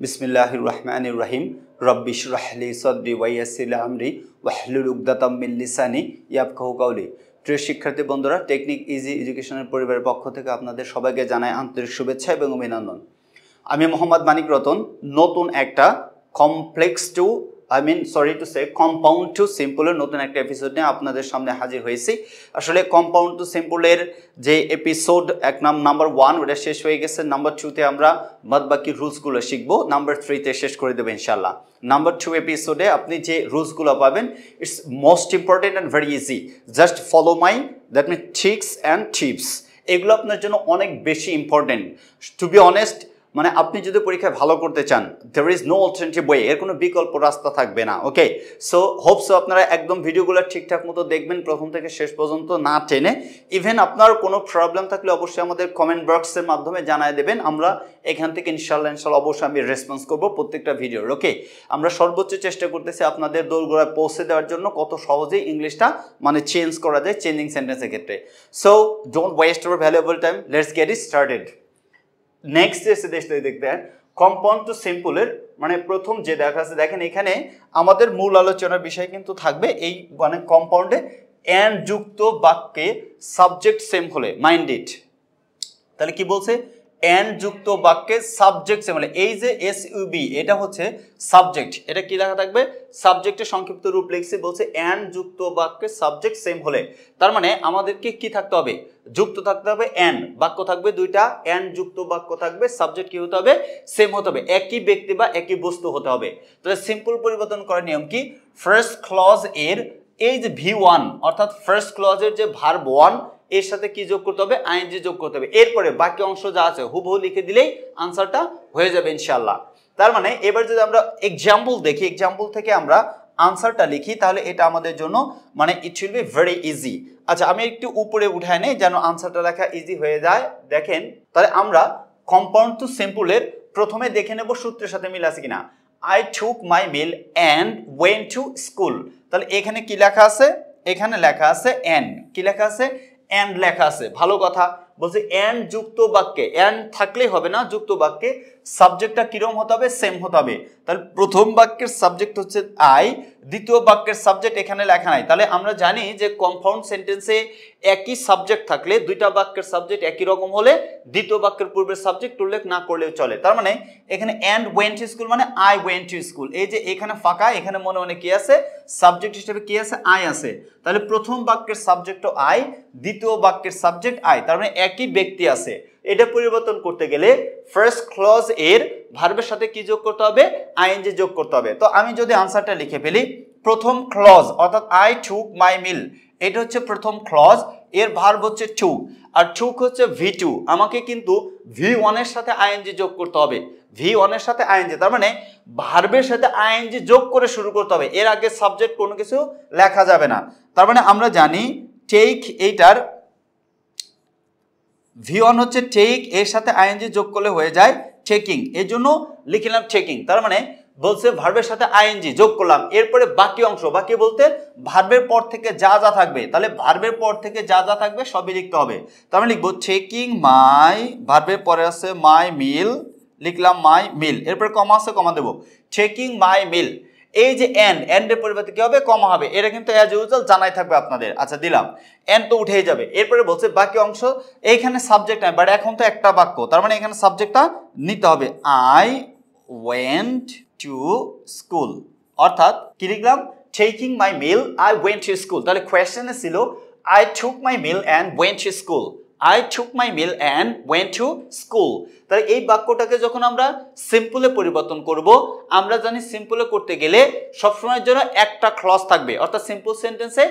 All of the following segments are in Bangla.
বিসমিল্লাহ রহমান রহিম রব্বিশ রাহলি সদ্রি ওয়াইয়াসিল আমরি ওয়াহলুল উকদাতাম মিল্লিসানি ইয়াব ইয়াবকাহু কাউলি প্রিয় শিক্ষার্থী বন্ধুরা টেকনিক ইজি এডুকেশনের পরিবারের পক্ষ থেকে আপনাদের সবাইকে জানাই আন্তরিক শুভেচ্ছা এবং অভিনন্দন। আমি মোহাম্মদ মানিক রতন, নতুন একটা complex to I mean sorry to say compound to সিম্পলের নতুন একটা এপিসোড নিয়ে আপনাদের সামনে হাজির হয়েছি। আসলে কম্পাউন্ড টু সিম্পলের যে এপিসোড এক নাম নাম্বার ওয়ান ওটা শেষ হয়ে গেছে। নাম্বার টুতে আমরা বাদ বাকি রুলসগুলো শিখব। নাম্বার থ্রিতে শেষ করে দেবো ইনশাল্লাহ নাম্বার টু এপিসোডে আপনি যে রুলসগুলো পাবেন it's most important and very easy just follow my that mean tricks and tips এগুলো আপনার জন্য অনেক বেশি ইম্পর্টেন্ট টু বি অনেস্ট মানে আপনি যদি পরীক্ষায় ভালো করতে চান there is no alternative way এর কোনো বিকল্প রাস্তা থাকবে না ওকে সো হোপসো আপনারা একদম ভিডিওগুলো ঠিকঠাক মতো দেখবেন প্রথম থেকে শেষ পর্যন্ত না টেনে। ইভেন আপনার কোনো প্রবলেম থাকলে অবশ্যই আমাদের কমেন্ট বক্সের মাধ্যমে জানায় দেবেন। আমরা এখান থেকে ইনশাল্লাহ ইনশাল্লাহ অবশ্যই আমি রেসপন্স করব প্রত্যেকটা ভিডিওর ওকে আমরা সর্বোচ্চ চেষ্টা করতেছি আপনাদের দোরগোড়ায় পৌঁছে দেওয়ার জন্য কত সহজেই ইংলিশটা মানে চেঞ্জ করা যায় চেঞ্জিং সেন্টেন্সের ক্ষেত্রে। So don't waste our valuable time let's get it started next এসে দেখতে দেখতে কম্পাউন্ড টু সিম্পলের মানে প্রথম যে দেখা আছে, দেখেন এখানে আমাদের মূল আলোচনার বিষয় কিন্তু থাকবে এই মানে কম্পাউন্ডে অ্যান্ড যুক্ত বাক্যে সাবজেক্ট সেম হলে মাইন্ডেড তাহলে কি বলছে? অ্যান্ড যুক্ত বাক্যে সাবজেক্ট হলে এই যে এস ইউবি এটা হচ্ছে সাবজেক্ট এটা কি লেখা থাকবে? সাবজেক্টের সংক্ষিপ্ত রূপ লিখছে, বলছে অ্যান্ড যুক্ত বাক্যে সাবজেক্ট সেম হলে। তার মানে আমাদেরকে কি থাকতে হবে? যুক্ত থাকতে হবে অ্যান বাক্য থাকবে দুইটা অ্যান যুক্ত বাক্য থাকবে সাবজেক্ট কি হতে হবে? সেম হতে হবে, একই ব্যক্তি বা একই বস্তু হতে হবে। তাহলে সিম্পল পরিবর্তন করার নিয়ম কি? ফার্স্ট ক্লজ এর, এই যে ভি ওয়ান অর্থাৎ ফার্স্ট ক্লজের যে ভার্ব ওয়ান এর সাথে কি যোগ করতে হবে? আইনজি যোগ করতে হবে। এরপরে বাকি অংশ যা আছে, হুবহু লিখে দিলেই আনসারটা হয়ে যাবে ইনশাল্লাহ তার মানে এবার যদি আমরা এক্সাম্পল দেখি এক্সাম্পল থেকে আমরা আনসারটা লিখি, তাহলে এটা আমাদের জন্য মানে it will be very easy আচ্ছা আমি একটু উপরে উঠায় নেই, যেন আনসারটা লেখা ইজি হয়ে যায়। দেখেন, তাহলে আমরা কম্পাউন্ড টু সিম্পলের প্রথমে দেখে নেব সূত্রের সাথে মিল আছে কিনা। I took my meal and went to school তাহলে এখানে কি লেখা আছে? এখানে লেখা আছে অ্যান্ড কি লেখা আছে? অ্যান্ড লেখা আছে। ভালো কথা। বলছে অ্যান্ড যুক্ত বাক্যে অ্যান্ড থাকলেই হবে না, যুক্ত বাক্যে সাবজেক্টটা কিরম হতে হবে? সেম হতে হবে। তাহলে প্রথম বাক্যের সাবজেক্ট হচ্ছে আই দ্বিতীয় বাক্যের সাবজেক্ট এখানে লেখা নাই। তাহলে আমরা জানি যে কম্পাউন্ড সেন্টেন্সে একই সাবজেক্ট থাকলে দুইটা বাক্যের সাবজেক্ট একই রকম হলে দ্বিতীয় বাক্যের পূর্বের সাবজেক্ট উল্লেখ না করলেও চলে। তার মানে এখানে অ্যান্ড ওয়েন টু স্কুল মানে আই ওয়েন টু স্কুল এই যে এখানে ফাঁকা, এখানে মনে মনে কি আছে? সাবজেক্ট হিসেবে কি আছে? আই আছে। তাহলে প্রথম বাক্যের সাবজেক্ট আই দ্বিতীয় বাক্যের সাবজেক্ট আই তার মানে একই ব্যক্তি আছে। এটা পরিবর্তন করতে গেলে ফার্স্ট ক্লজ এর ভার্বের সাথে কি যোগ করতে হবে? আইএনজি যোগ করতে হবে। তো আমি যদি আনসারটা লিখে ফেলি, প্রথম ক্লজ অর্থাৎ আই টুক মাই মিল এটা হচ্ছে প্রথম ক্লজ এর ভার্ব হচ্ছে টুক আর টুক হচ্ছে ভি টু আমাকে কিন্তু ভি ওয়ানের সাথে আইএনজি যোগ করতে হবে। ভি ওয়ানের সাথে আইএনজি তার মানে ভার্বের সাথে আইএনজি যোগ করে শুরু করতে হবে। এর আগে সাবজেক্ট কোনো কিছু লেখা যাবে না। তার মানে আমরা জানি টেক এইটার ভি ওয়ান হচ্ছে টেক এর সাথে আইএনজি যোগ করলে হয়ে যায় টেকিং এর জন্য লিখলাম টেকিং তার মানে বলছে ভার্বের সাথে আইএনজি যোগ করলাম, এরপরে বাকি অংশ, বাকি বলতে ভার্বের পর থেকে যা যা থাকবে, তাহলে ভার্বের পর থেকে যা যা থাকবে সবই লিখতে হবে, তার মানে লিখব চেকিং মাই ভার্বের পরে আছে মাই মিল লিখলাম মাই মিল এরপরে কমা আছে কমা দেবো চেকিং মাই মিল এই যে এন্ড এন্ডের পরিবর্তে কি হবে? কমা হবে। এটা কিন্তু অ্যাজ ইউজুয়াল জানাই থাকবে আপনাদের। আচ্ছা দিলাম। এন তো উঠেই যাবে। এরপরে বলছে বাকি অংশ, এইখানে সাবজেক্ট নাই বাট এখন তো একটা বাক্য। তার মানে এখানে সাবজেক্টটা নিতে হবে। আই ওয়েন্ট টু স্কুল অর্থাৎ কি লিখলাম? Taking my meal I went to school তাহলে কোয়েশ্চেনে ছিল I took my meal and went to school I took my meal and went to school তাহলে এই বাক্যটাকে যখন আমরা সিম্পলে পরিবর্তন করব, আমরা জানি সিম্পলে করতে গেলে সবসময়ের জন্য একটা ক্লজ থাকবে। অর্থাৎ সিম্পল সেন্টেন্সে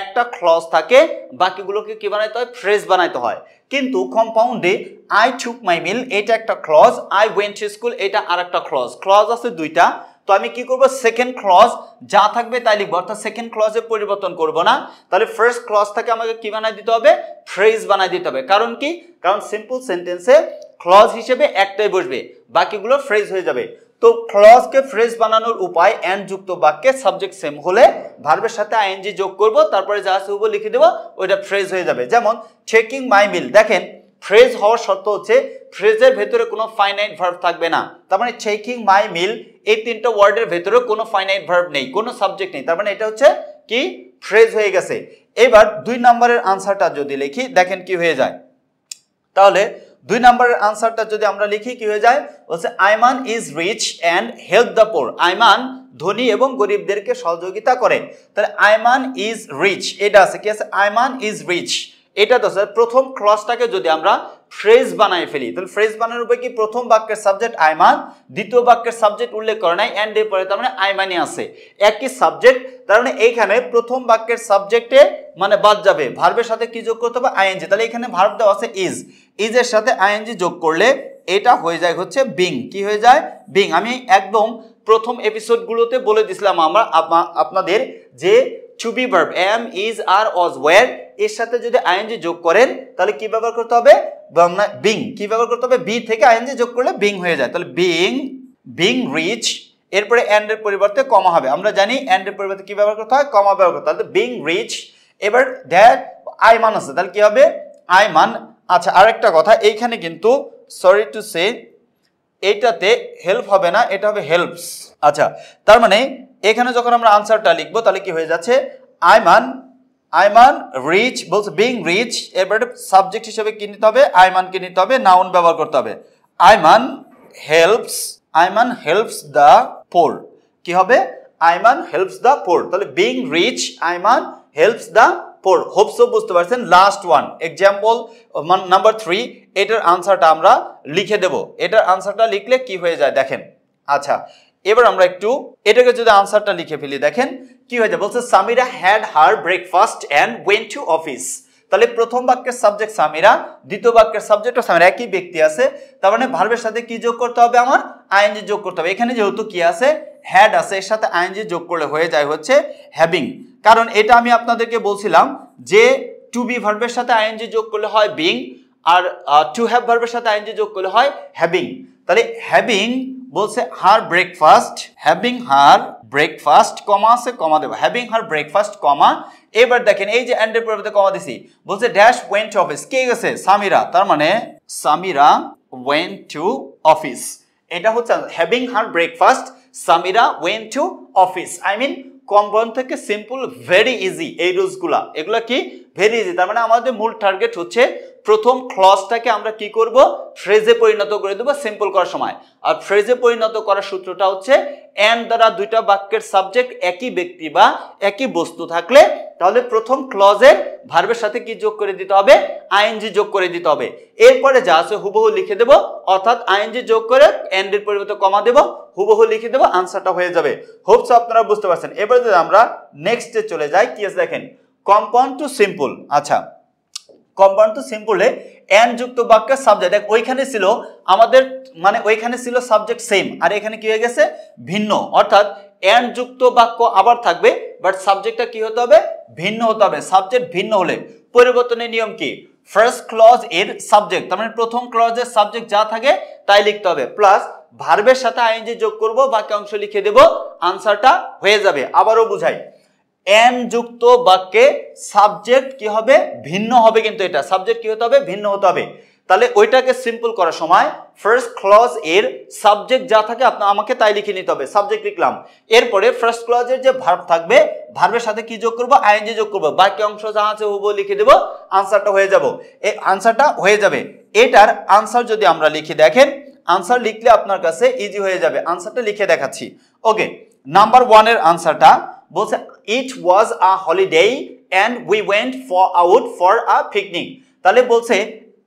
একটা ক্লজ থাকে, বাকিগুলোকে কী বানাইতে হয়? ফ্রেজ বানাইতে হয়। কিন্তু কম্পাউন্ডে আই টুক মাই মিল এটা একটা clause I went to school এটা আর একটা ক্লজ ক্লজ আছে দুইটা। তো আমি কি করব? সেকেন্ড ক্লজ যা থাকবে তাই লিখব। অর্থাৎ সেকেন্ড ক্লজে পরিবর্তন করব না। তাহলে ফার্স্ট ক্লজ থেকে আমাকে কি বানাই দিতে হবে? ফ্রেজ বানাই দিতে হবে। কারণ কি? কারণ সিম্পল সেন্টেন্সে ক্লজ হিসেবে একটাই বসবে। বাকিগুলো ফ্রেজ হয়ে যাবে। তো ক্লজকে ফ্রেজ বানানোর উপায় এন্ড যুক্ত বাক্যে সাবজেক্ট সেম হলে ভার্বের সাথে আইএনজি যোগ করব। তারপরে যা আছে লিখে দেবো, ওইটা ফ্রেজ হয়ে যাবে। যেমন চেকিং মাই মিল দেখেন ফ্রেজ হওয়ার শর্ত হচ্ছে ফ্রেজের ভেতরে কোনো ফাইনাইট ভার্ব থাকবে না। তার মানে চেকিং মাই মিল এই তিনটা ওয়ার্ডের ভেতরে কোনো ফাইনাইট ভার্ব নেই, কোনো সাবজেক্ট নেই। তার মানে এটা হচ্ছে কি? ফ্রেজ হয়ে গেছে। এবার দুই নম্বরের আনসারটা যদি লিখি, দেখেন কি হয়ে যায়। তাহলে দুই নম্বরের আনসারটা যদি আমরা লিখি, কি হয়ে যায়? বলছে a man is rich and help the poor a man ধনী এবং গরিবদেরকে সহযোগিতা করে। তাহলে আইমান ইজ রিচ এটা আছে, কি আছে? আইমান ইজ রিচ এটা তো স্যার প্রথম ক্লসটাকে যদি আমরা ফ্রেজ বানাই ফেলি, তাহলে ফ্রেজ বানানোর উপরে কি প্রথম বাক্যের সাবজেক্ট আইমান দ্বিতীয় বাক্যের সাবজেক্ট উল্লেখ করে নাই অ্যান্ড এর পরে তার মানে আইমানি আছে। একই সাবজেক্ট তার মানে এইখানে প্রথম বাক্যের সাবজেক্টে মানে বাদ যাবে। ভার্বের সাথে কি যোগ করতে হবে? আইএনজি তাহলে এখানে ভার্ব দেওয়া আছে ইজ ইজের সাথে আইএনজি যোগ করলে এটা হয়ে যায় হচ্ছে বিং কি হয়ে যায়? বিং আমি একদম প্রথম এপিসোডগুলোতে বলে দিছিলাম আমরা আপনাদের যে to be verb am is are was were এর সাথে যদি আইএনজি যোগ করেন, তাহলে কি ব্যবহার করতে হবে? বিং কি ব্যবহার করতে হবে? বি থেকে আইএনজি যোগ করলে বিং হয়ে যায়। তাহলে বিং বিং রিচ এরপরে অ্যান্ড এর পরিবর্তে কমা হবে। আমরা জানি অ্যান্ড এর পরিবর্তে কি ব্যবহার করতে হয়? কমা ব্যবহার করতে তাহলে বিং রিচ এবার দ্যাট আই মান আছে। তাহলে কি হবে? আই মান আচ্ছা আরেকটা কথা, এইখানে কিন্তু সরি টু সে এইটাতে হেল্প হবে না, এটা হবে হেল্পস আচ্ছা তার মানে এখানে যখন আমরা আনসারটা লিখব, তাহলে কি হয়ে যাচ্ছে? A man a man rich বলছে বিং রিচ এরপরে সাবজেক্ট হিসেবে কি নিতে হবে? আইমানকে নিতে হবে নাউন ব্যবহার করতে হবে। A man helps a man helps the poor কি হবে? A man helps the poor তাহলে being rich a man helps the poor hope so বুঝতে পারছেন? Last one example number three এটার আনসারটা আমরা লিখে দেব। এটার আনসারটা লিখলে কি হয়ে যায়? দেখেন আচ্ছা এবার আমরা একটু এটাকে যদি আনসারটা লিখে ফেলি, দেখেন, কি হয়ে যায়? বলছে, Samira had her breakfast and went to office তাহলে প্রথম বাক্যের সাবজেক্ট সামিরা, দ্বিতীয় বাক্যের সাবজেক্ট সামিরা, একই ব্যক্তি আছে। তার মানে ভার্বের সাথে কি যোগ করতে হবে আমার? আইএনজি যোগ করতে হবে। এখানে যেহেতু কি আছে? হ্যাড আছে, এর সাথে আইএনজি যোগ করলে হয়ে যায় হচ্ছে হ্যাভিং কারণ এটা আমি আপনাদেরকে বলছিলাম যে টু বি ভার্বের সাথে আইএনজি যোগ করলে হয় বিং আর টু হ্যাভ ভার্বের সাথে আইএনজি যোগ করলে হয় হ্যাভিং তাহলে হ্যাভিং বলছে her breakfast having her breakfast comma আছে কমা দেবো। হ্যাভিং হার ব্রেকফাস্ট কমা এবার দেখেন, এই যে অ্যান্ডের পরিবর্তে কমা দিছি, বলছে ড্যাশ ওয়েন্ট টু অফিস কে গেছে? সামিরা। তার মানে সামিরা ওয়েন টু অফিস এটা হচ্ছে having her breakfast Samira went to office I mean compound থেকে সিম্পল ভেরি ইজি এই রুলসগুলা এগুলা কি? ভেরি ইজি তার মানে আমাদের মূল টার্গেট হচ্ছে প্রথম ক্লসটাকে আমরা কি করব? ফ্রেজে পরিণত করে দেবো সিম্পল করার সময়। আর ফ্রেজে পরিণত করার সূত্রটা হচ্ছে এন্ড দ্বারা দুইটা বাক্যের সাবজেক্ট একই ব্যক্তি বা একই বস্তু থাকলে, তাহলে প্রথম ক্লজের ভার্বের সাথে কি যোগ করে দিতে হবে? আইএনজি যোগ করে দিতে হবে। এরপরে যা আছে হুবহু লিখে দেব, অর্থাৎ আইএনজি যোগ করে এন্ডের পরিবর্তে কমা দেব, হুবহু লিখে দেব আনসারটা হয়ে যাবে। হোপস আপনারা বুঝতে পারছেন। এবারে যদি আমরা নেক্সটে চলে যাই, কি আছে দেখেন? কম্পাউন্ড টু সিম্পল আচ্ছা কম্পাউন্ড টু সিম্পলে এন যুক্ত বাক্যের সাবজেক্ট দেখ, ওইখানে ছিল আমাদের মানে ওইখানে ছিল সাবজেক্ট সেম আর এখানে কি হয়ে গেছে? ভিন্ন, অর্থাৎ এন যুক্ত বাক্য আবার থাকবে বাট সাবজেক্টটা কি হতে হবে? ভিন্ন হতে হবে সাবজেক্ট ভিন্ন হলে। পরিবর্তনের নিয়ম কি? ফার্স্ট ক্লজ এর সাবজেক্ট তার মানে প্রথম ক্লজের সাবজেক্ট যা থাকে, তাই লিখতে হবে। প্লাস ভার্বের সাথে আইনজি যোগ করব বাক্য অংশ লিখে দেব আনসারটা হয়ে যাবে। আবারও বুঝাই। এন যুক্ত বাক্যে সাবজেক্ট কি হবে? ভিন্ন হবে কিন্তু এটা। সাবজেক্ট কি হতে হবে? ভিন্ন হতে হবে। তাহলে ওইটাকে সিম্পল করার সময় ফার্স্ট ক্লজ এর সাবজেক্ট যা থাকে আপনার আমাকে তাই লিখে নিতে হবে। সাবজেক্ট লিখলাম। এরপরে ফার্স্ট ক্লজের যে ভার্ব থাকবে ভার্বের সাথে কি যোগ করব? আইএনজি যোগ করব। বাক্য অংশ যা আছে হুবো লিখে দেবো। আনসারটা হয়ে যাব। এই আনসারটা হয়ে যাবে। এটার আনসার যদি আমরা লিখে দেখেন আনসার লিখলে আপনার কাছে ইজি হয়ে যাবে। আনসারটা লিখে দেখাচ্ছি। ওকে নাম্বার ওয়ানের আনসারটা বলছে it was a holiday and we went for out for a picnic তাহলে বলছে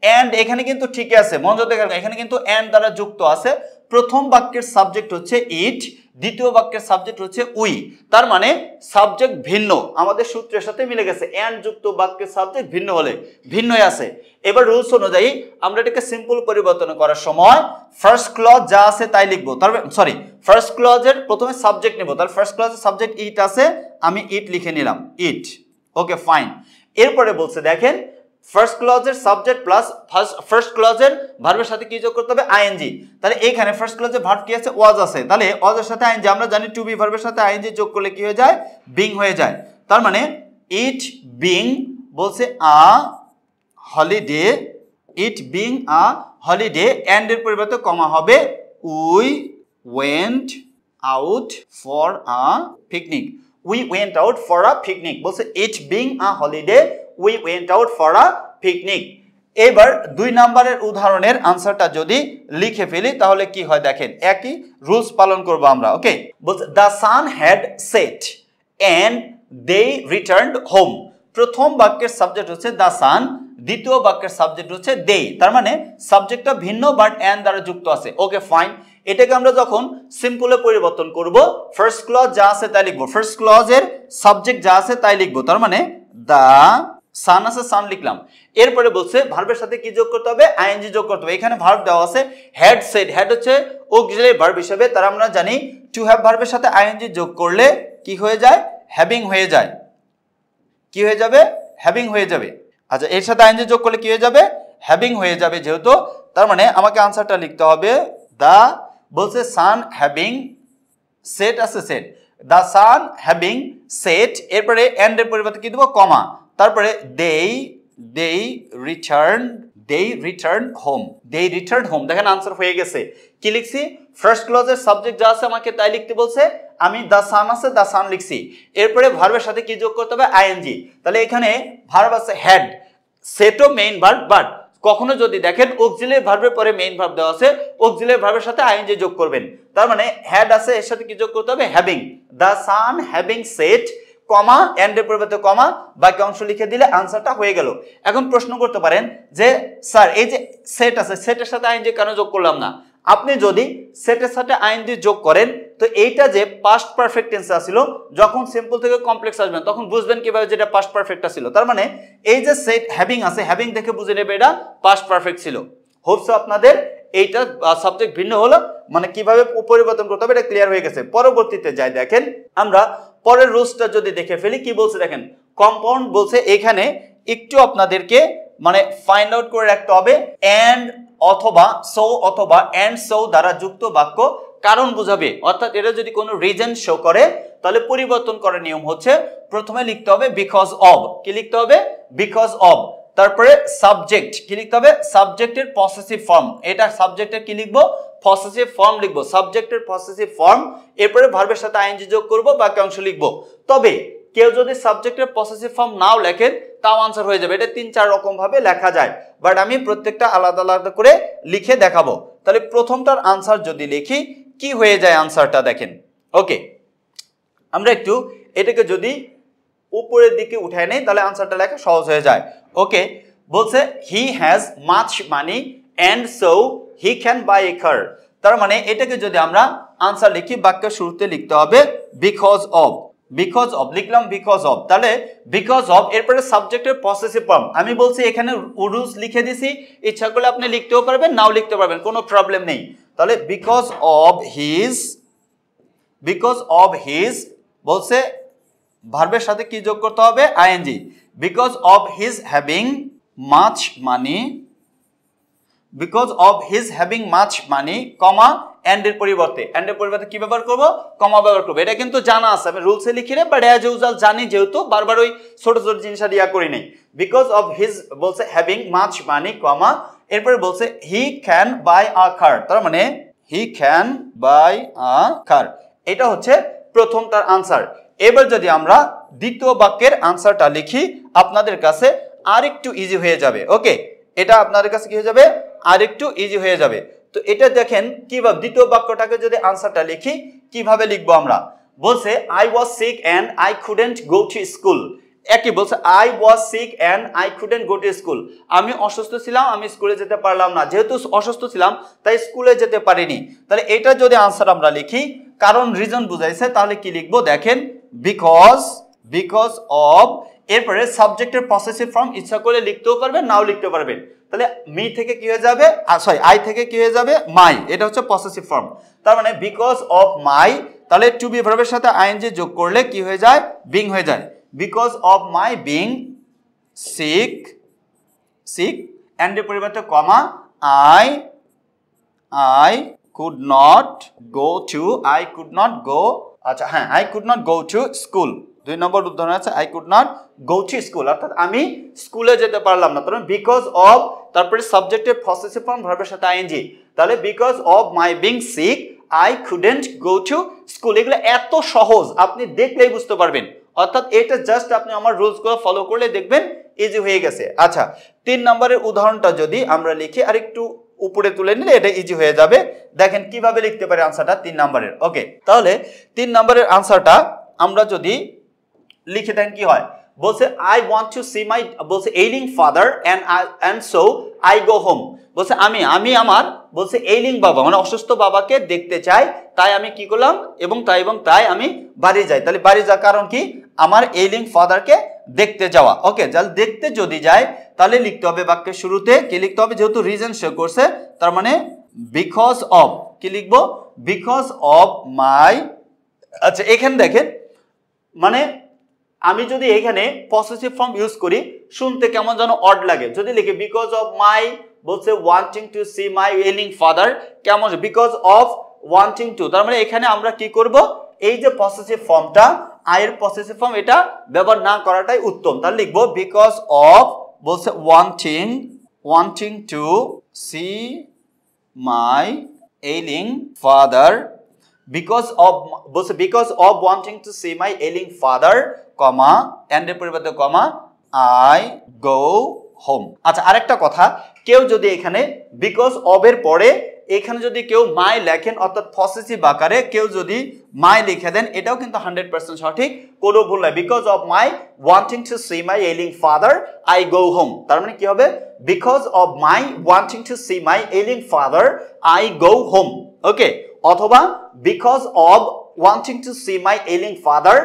অ্যান্ড এখানে কিন্তু ঠিকই আছে, মনোযোগ দেখার এখানে কিন্তু অ্যান্ড দ্বারা যুক্ত আছে। প্রথম বাক্যের সাবজেক্ট হচ্ছে ইট দ্বিতীয় বাক্যের সাবজেক্ট হচ্ছে উই। তার মানে সাবজেক্ট ভিন্ন। আমাদের সূত্রের সাথে মিলে গেছে। অ্যান্ড যুক্ত বাক্যের সাবজেক্ট ভিন্ন হলে ভিন্নই আছে। এবার রুলস অনুযায়ী আমরা এটাকে সিম্পল পরিবর্তন করার সময় ফার্স্ট ক্লজ যা আছে তাই লিখব। তার সরি ফার্স্ট ক্লজের প্রথমে সাবজেক্ট নেব। তার ফার্স্ট ক্লজের সাবজেক্ট ইট আছে। আমি ইট লিখে নিলাম। ইট ওকে ফাইন এরপরে বলছে, দেখেন ফার্স্ট ক্লজের সাবজেক্ট প্লাস ফার্স্ট ফার্স্ট ক্লজের ভার্বের সাথে কি যোগ করতে হবে? আইএনজি তাহলে এইখানে ফার্স্ট ক্লজের ভার্ব কি আছে? ওয়াজ আছে। তাহলে ওয়াজের সাথে আইএনজি আমরা জানি টু বি ভার্বের সাথে আইএনজি যোগ করলে কি হয়ে যায়? বিং হয়ে যায়। তার মানে ইট বিং বলছে a holiday it being a holiday and এর পরিবর্তে কমা হবে we went out for a picnic we went out for a picnic বলছে it being a holiday we went out for a picnic এবার দুই নাম্বারের উদাহরণের আনসারটা যদি লিখে ফেলি, তাহলে কি হয় দেখেন, একই রুলস পালন করব আমরা ওকে বলছে the sun had set and they return home প্রথম বাক্যের সাবজেক্ট হচ্ছে দ্য সান দ্বিতীয় বাক্যের সাবজেক্ট হচ্ছে দে তার মানে সাবজেক্টটা ভিন্ন বাট অ্যান্ড দ্বারা যুক্ত আছে ওকে ফাইন এটাকে আমরা যখন সিম্পলে পরিবর্তন করব ফার্স্ট ক্লজ যা আছে তাই লিখব ফার্স্ট ক্লজের সাবজেক্ট যা আছে তাই লিখব, তার মানে দ্য সান আছে, সান লিখলাম। এরপরে বলছে ভার্বের সাথে কি যোগ করতে হবে? আইএনজি যোগ করতে হবে। এখানে ভার্ব দেওয়া আছে হেড সেট হেড হচ্ছে অক্সিলারি ভার্ব হিসেবে, তার আমরা জানি টু হ্যাভ ভার্বের সাথে আইএনজি যোগ করলে কি হয়ে যায়? হ্যাভিং হয়ে যায়। কি হয়ে যাবে? হ্যাভিং হয়ে যাবে। আচ্ছা এর সাথে আইএনজি যোগ করলে কি হয়ে যাবে? হ্যাভিং হয়ে যাবে যেহেতু। তার মানে আমাকে আনসারটা লিখতে হবে দা বলছে সান হ্যাভিং সেট আছে set the sun having set এরপরে এন্ডের পরিবর্তে কি দেবো? কমা তারপরে they they return they return home they return home দেখেন আনসার হয়ে গেছে। কি লিখছি? ফার্স্ট ক্লজের সাবজেক্ট যা আছে আমাকে তাই লিখতে বলছে, আমি দ্য সান আছে দ্য সান লিখছি। এরপরে ভার্বের সাথে কি যোগ করতে হবে? আইএনজি তাহলে এখানে ভার্ব আছে হ্যাড সেটও মেইন ভার্ব বাট কখনো যদি দেখেন, অক্সিলারি ভার্বের পরে মেইন ভার্ব দেওয়া আছে, অক্সিলারি ভার্বের সাথে আইএনজি যোগ করবেন। তার মানে হ্যাড আছে, এর সাথে কি যোগ করতে হবে? Having the sun having set comma এন্ডের পরিবর্তে কমা বাকি অংশ লিখে দিলে আনসারটা হয়ে গেল। এখন প্রশ্ন করতে পারেন যে, স্যার, এই যে সেট আছে সেটের সাথে আইএনজি কেন যোগ করলাম না? আপনি যদি সেটের সাথে আইএনজি যোগ করেন, তো এইটা যে পাস্ট পারফেক্ট টেন্সে আসছিল যখন সিম্পল থেকে কমপ্লেক্স আসবেন তখন বুঝবেন কীভাবে যেটা পাস্ট পারফেক্ট ছিল। তার মানে এই যে সেট হ্যাভিং আছে হ্যাভিং দেখে বুঝে নেবে এটা পাস্ট পারফেক্ট ছিল। হোপসো আপনাদের এইটা সাবজেক্ট ভিন্ন হলো মানে কীভাবে পরিবর্তন করতে হবে এটা ক্লিয়ার হয়ে গেছে। পরবর্তীতে যাই দেখেন, আমরা পরের রুলসটা যদি দেখে ফেলি, কি বলছে দেখেন? কম্পাউন্ড বলছে এখানে একটু আপনাদেরকে মানে ফাইন্ড আউট করে রাখতে হবে অ্যান্ড অথবা সো অথবা অ্যান্ড সো দ্বারা যুক্ত বাক্য কারণ বোঝাবে। অর্থাৎ এটা যদি কোনো রিজন শো করে, তাহলে পরিবর্তন করার নিয়ম হচ্ছে প্রথমে লিখতে হবে বিকজ অব কি লিখতে হবে? বিকজ অব তারপরে সাবজেক্ট কি লিখতে হবে? সাবজেক্টের পসেসিভ ফর্ম এটা সাবজেক্টের কি লিখব? পসেসিভ ফর্ম লিখব। সাবজেক্টের পসেসিভ ফর্ম এরপরে ভার্বের সাথে আইনজি যোগ করব, বাকি অংশ লিখব। তবে, কেউ যদি সাবজেক্টের পসেসিভ ফর্ম নাও লেখেন, তাও আনসার হয়ে যাবে। এটা তিন চার রকম ভাবে লেখা যায়। বাট আমি প্রত্যেকটা আলাদা আলাদা করে লিখে দেখাবো। তাহলে প্রথমটার আনসার যদি লিখি, কি হয়ে যায় আনসারটা দেখেন? ওকে আমরা একটু এটাকে যদি উপরের দিকে উঠায় নেই, তাহলে আনসারটা লেখা সহজ হয়ে যায়। ওকে বলছে he has much money and so he can buy a car তার মানে এটাকে যদি আমরা আনসার লিখি বাক্যের শুরুতে লিখতে হবে বিকজ অফ বিকজ অফ লিখলাম বিকজ অফ তাহলে বিকজ অফ এরপরে সাবজেক্টের পসেসিভ ফর্ম আমি বলছি এখানে রুলস লিখে দিছি, ইচ্ছা করলে আপনি লিখতেও পারবেন, নাও লিখতে পারবেন, কোনো প্রবলেম নেই। তাহলে because of his because of his বলছে ভার্বের সাথে কি যোগ করতে হবে? ING because of his having much money because of his having much money comma অ্যান্ডের পরিবর্তে। অ্যান্ডের পরিবর্তে কি ব্যবহার করব? কমা ব্যবহার করব। এটা কিন্তু জানা আছে। আমি রুলসে লিখি রে বাট অ্যাজ ইউজাল জানি, যেহেতু বারবার ওই ছোট ছোট জিনিস ইয়া করি নেই। বিকজ অফ হিজ বলছে হ্যাভিং মাচ মানি কমা এরপরে বলছে হি ক্যান বাই আ কার তার মানে হি ক্যান বাই আ কার এটা হচ্ছে প্রথম তার আনসার এবার যদি আমরা দ্বিতীয় বাক্যের আনসারটা লিখি, আপনাদের কাছে আর একটু ইজি হয়ে যাবে ওকে এটা আপনাদের কাছে কি হয়ে যাবে? আর একটু ইজি হয়ে যাবে। তো এটা দেখেন কীভাবে দ্বিতীয় বাক্যটাকে যদি আনসারটা লিখি, কীভাবে লিখব আমরা? বলছে I was sick and I couldn't go to school একই বলছে I was sick and I couldn't go to school আমি অসুস্থ ছিলাম, আমি স্কুলে যেতে পারলাম না। যেহেতু অসুস্থ ছিলাম, তাই স্কুলে যেতে পারিনি। তাহলে এটা যদি আনসার আমরা লিখি কারণ রিজন বুঝাইছে, তাহলে কি লিখব? দেখেন বিকজ বিকজ অব এরপরে সাবজেক্টের পসেসিভ ফর্ম ইচ্ছা করলে লিখতেও পারবেন, নাও লিখতে পারবেন। তাহলে মি থেকে কি হয়ে যাবে? সরি আই থেকে কি হয়ে যাবে? মাই এটা হচ্ছে পসেসিভ ফর্ম তার মানে বিকজ অফ মাই তাহলে টু বি ভার্বের সাথে আইএনজি যোগ করলে কি হয়ে যায়? বিং হয়ে যায়। Because of my being sick sick অ্যান্ডের পরিবর্তে comma I I could not go to I could not go আচ্ছা হ্যাঁ I could not go to school দুই নম্বর উদাহরণ আছে I could not go to school অর্থাৎ আমি স্কুলে যেতে পারলাম না। তাহলে বিকজ অফ তারপরে সাবজেক্টের প্রসেসিভ ফর্ম ভার্বের সাথে আইএনজি তাহলে because of my being sick I couldn't go to school এগুলো এত সহজ, আপনি দেখলেই বুঝতে পারবেন। অর্থাৎ এটা জাস্ট আপনি আমার রুলসগুলো ফলো করলে দেখবেন ইজি হয়ে গেছে। আচ্ছা তিন নম্বরের উদাহরণটা যদি আমরা লিখি আর একটু উপরে তুলে নিলে এটা ইজি হয়ে যাবে। দেখেন কীভাবে লিখতে পারি আনসারটা তিন নম্বরের। ওকে তাহলে তিন নম্বরের আনসারটা আমরা যদি লিখে দেন কি হয়? বলছে I want to see my বলছে ailing father and and so I go home বলছে, আমি আমি আমার বলছে এইলিং বাবা মানে অসুস্থ বাবাকে দেখতে চাই, তাই আমি কি করলাম? এবং তাই এবং তাই আমি বাড়ি যাই। তাহলে বাড়ি যাওয়ার কারণ কি? আমার এইলিং ফাদারকে দেখতে যাওয়া। ওকে, তাহলে দেখতে যদি যায়, তাহলে লিখতে হবে বাক্যের শুরুতে, কি লিখতে হবে? যেহেতু রিজন শো করছে, তার মানে বিকজ অফ কি লিখব? বিকজ অফ মাই আচ্ছা এখানে দেখেন মানে আমি যদি এখানে পসেসিভ ফর্ম ইউজ করি, শুনতে কেমন যেন অড লাগে। যদি লিখি বিকজ অফ মাই বলছে wanting to see my ailing father কেমন বিকজ অফ ওয়ান্টিং টু তার মানে এখানে আমরা কি করব? এই যে পসেসিভ ফর্মটা আয়ের পসেসিভ ফর্ম এটা ব্যবহার না করাটাই উত্তম। তাহলে লিখব বিকজ অফ বলছে wanting wanting to see my ailing father because of বলছে because of wanting to see my ailing father comma অ্যান্ডের পরিবর্তে কমা আই গো হোম আচ্ছা আরেকটা কথা, কেউ যদি এখানে বিকজ অফ এর পরে, এখানে যদি কেউ মাই লেখেন, অর্থাৎ পসেসিভ আকারে, কেউ যদি মাই লিখে দেন, এটাও কিন্তু হান্ড্রেড পার্সেন্ট সঠিক। কোনো ভুল নাই। Because of my wanting to see my ailing father I go home তার মানে কি হবে? Because of my wanting to see my ailing father I go home okay অথবা because of wanting to see my ailing father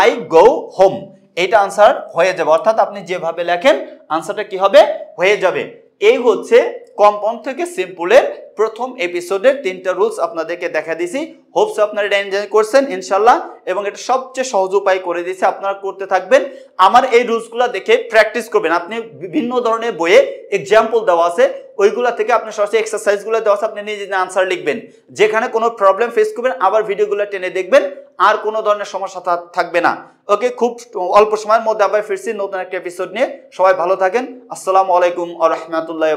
I go home এটা আনসার হয়ে যাবে। অর্থাৎ আপনি যেভাবে লেখেন আনসারটা কি হবে? হয়ে যাবে। এই হচ্ছে কম্পাউন্ড থেকে সিম্পলের প্রথম এপিসোডের তিনটা রুলস আপনাদেরকে দেখা দিয়েছি। হোপস আপনারা এটা এনজয় করছেন, ইনশাল্লাহ। এবং এটা সবচেয়ে সহজ উপায় করে দিয়েছি আপনারা করতে থাকবেন। আমার এই রুলসগুলো দেখে প্র্যাকটিস করবেন। আপনি বিভিন্ন ধরনের বইয়ে এক্সাম্পল দেওয়া আছে। ওইগুলা থেকে আপনি সরাসরি এক্সারসাইজগুলো দেওয়া আছে, আপনি নিজে আনসার লিখবেন। যেখানে কোনো প্রবলেম ফেস করবেন, আবার ভিডিওগুলো টেনে দেখবেন। আর কোনো ধরনের সমস্যা থাকবে না। ওকে খুব অল্প সময়ের মধ্যে আবার ফিরছি নতুন একটা এপিসোড নিয়ে। সবাই ভালো থাকেন। আসসালামু আলাইকুম আ রহমতুল্লাহ